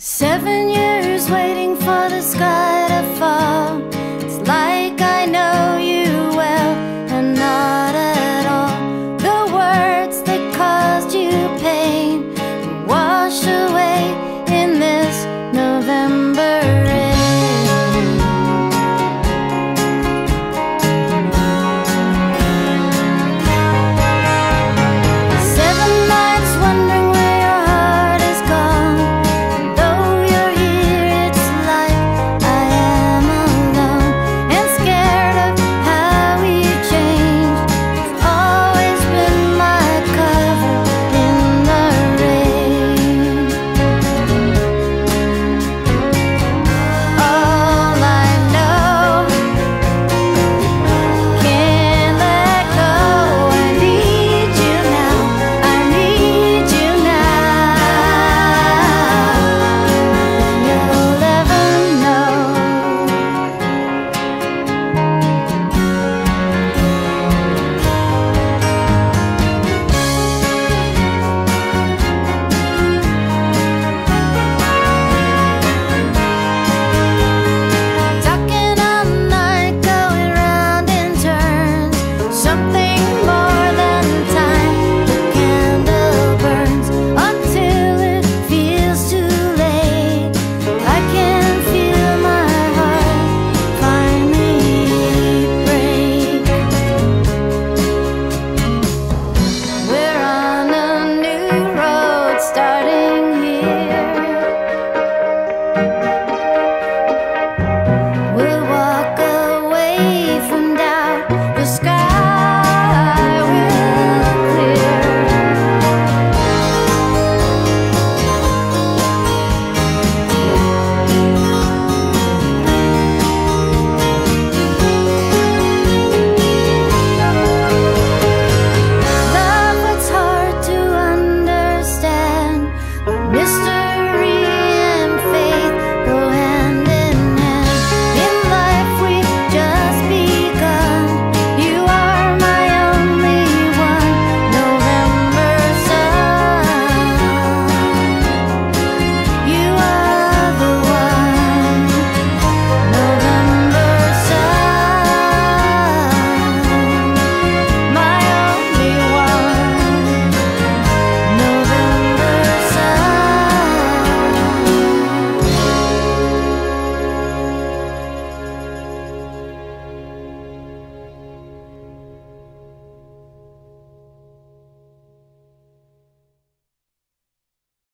Seven years waiting for the sky.